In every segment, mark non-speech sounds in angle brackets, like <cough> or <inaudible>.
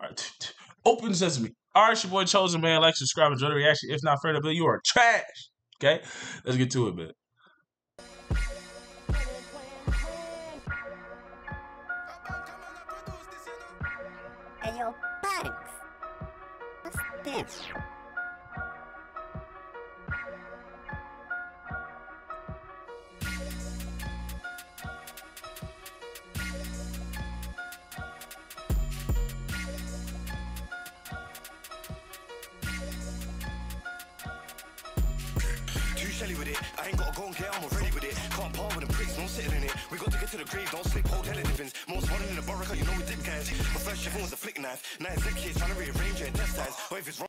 Right. <laughs> Open sesame. All right, your boy Chosen Man. Like, subscribe, enjoy the reaction. If not, fair to bill, you are trash. Okay? Let's get to it, man. Hey, yo, Banks. What's this? Shelly with it. I ain't gotta go and get, I'm already with it. Can't par with them pricks, no sitting in it. We got to get to the grave, don't slip, hold hella dippings. Most running in the barricade, you know we dip guys. My first chiffon was a flick knife. Now it's kids trying to rearrange it test ties. Or if it's wrong.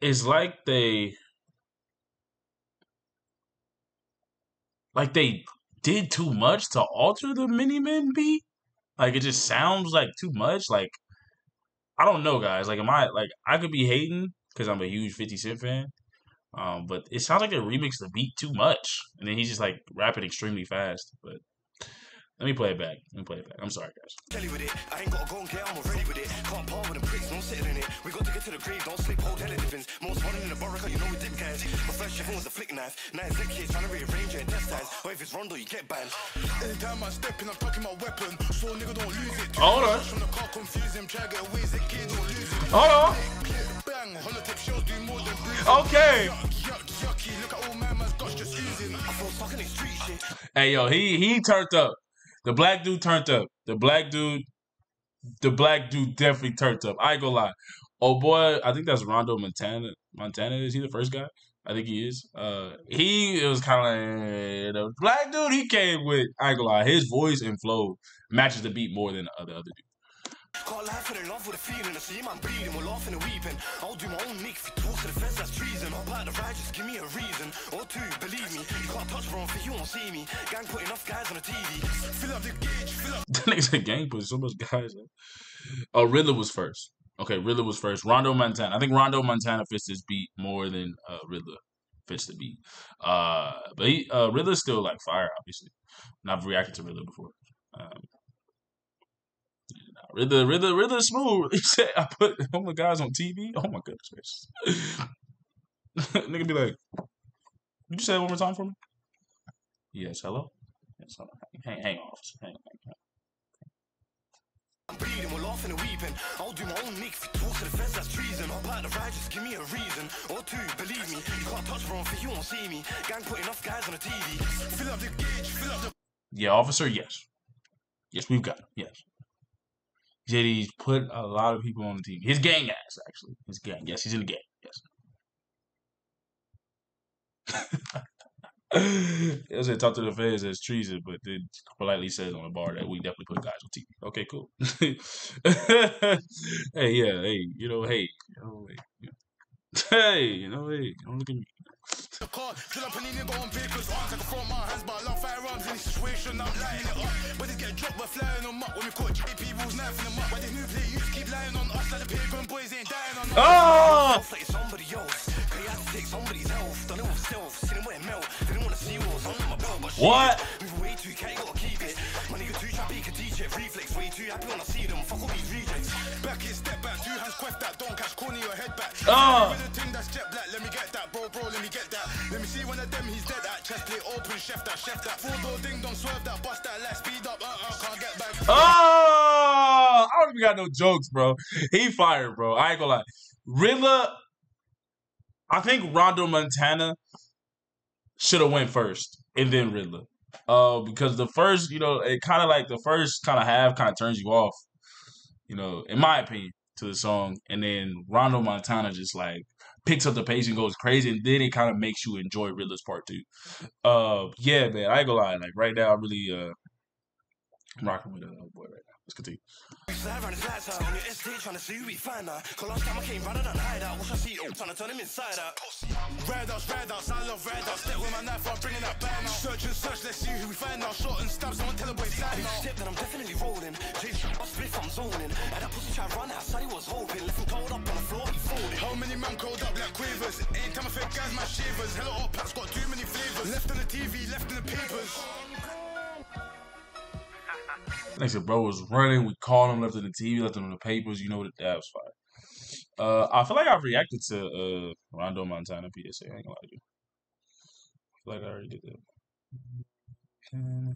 It's like they. Like they did too much to alter the Many Men beat. Like it just sounds like too much. Like I don't know, guys. Like am I like I could be hating because I'm a huge Fifty Cent fan. Um, but it sounds like they remixed the beat too much, and then he's just like rapping extremely fast. But let me play it back. Let me play it back. I'm sorry, guys. Jelly with it. I ain't gotta go and get, I'm already with it. Can't par with them pricks, no sitting in it. We got to get to the grave, don't slip, hold hella dippings. Most running in the barricade, you know we dip guys. My first chiffon was a flick knife. Now it's kids trying to rearrange it and ties. Or if it's Rondo, you get banned. Anytime I step in, I'm talking my weapon. So nigga don't lose it. Hold on. From the car, confuse him. Try get away, the kid don't lose it. Hold on. Okay. Hey yo, he he turned up. The black dude turned up. The black dude, the black dude definitely turned up. I ain't gonna lie. Oh boy, I think that's Rondo Montana. Montana is he the first guy? I think he is. Uh, he it was kind of like the black dude. He came with I ain't gonna lie. His voice and flow matches the beat more than the other other dude. Can't lie, fell in love with a feeling. I see man bleeding, we're laughing and weeping. I'll do my own nick if you talk to the feds, that's treason. Hop out the ride, just give me a reason. Or two, believe me. You can't touch bro, if you won't see me. Gang put enough guys on the TV. Fill up the gauge, fill up. <laughs> Nigga's a gang put so much guys. in. Oh, Ridla was first. Okay, Ridla was first. Rondo Montana. I think Rondo Montana fits this beat more than uh, Ridla fits the beat. Uh, but he, uh, Ridla's still like fire, obviously. And I've reacted to Ridla before. Um, Ridla, Ridla, Ridla smooth. <laughs> He said, "I put all the guys on TV." Oh my goodness, <laughs> nigga, be like, "Did you say it one more time for me?" Yes, hello. Yes, hello. Hang, hang on, officer. Hang. Hang on. I'm bleeding, we're laughing and weeping. I'll do my own nick you talk to the feds, that's treason. Out the ride, just give me a reason. Or two, believe me. You can't touch bro, if you won't see me. Gang put enough guys on the TV. Fill up the gauge, fill up the. Yeah, officer, yes. Yes, we've got him. Yes. JD's put a lot of people on the team. His gang ass, actually. His gang. Yes, he's in the gang. Yes. <laughs> It was talk to the feds as treason, but then politely says on the bar that we definitely put guys on TV. Okay, cool. <laughs> hey, yeah, hey, you know, hey, you know, hey, you know. <laughs> hey, you know, hey, don't look at me. Situation. I'm lighting it up. But they get dropped, but flying them up. When we caught JP rules, knifing them up. Why they new play youths keep lying on us like the pagan boys ain't dying on us. Ah! Oh! Like somebody else. You had to take somebody's health. Done it with self. Seen him melt. Didn't wanna see what was under my belt. But What? Moving way too you gotta keep it. My nigga too trappy, can teach it. Reflex way too happy when I see them. Fuck all these rejects. Back in, step hands that. Don't catch your head back. Oh. With thing that's jet black, let me get that, bro, bro, let me get that. Let me see one of them, he's dead at. Chest plate open, chef that, chef that. Four door ding, swerve that, bust that, let speed up, uh uh, can't get back. Oh, I don't even got no jokes, bro. He fired, bro. I ain't gonna lie. Ridla, I think Rondo Montana should have went first and then Ridla. Uh, because the first, you know, it kind of like the first kind of half kind of turns you off, you know, in my opinion, to the song, and then Rondo Montana just like picks up the pace and goes crazy, and then it kind of makes you enjoy Ridla's part two. Uh, yeah, man, I ain't gonna lie. Like right now, I'm really uh, I'm rocking with uh, boy right now. Let's continue. Red red I love red. Step with my knife, I'm bringing that out. Search and search, let's see who we find out. And tell a boy I'm definitely rolling. A split, zoning. And that pussy try run man called up like quavers? I guys, my shavers. Got too many flavors. Left on the TV, left in the papers. Said, bro was running. We called him, left it on the TV, left it on the papers. You know what? That was fire. Uh, I feel like I've reacted to uh Rondo Montana PSA. I ain't gonna lie to you. I feel like I already did that.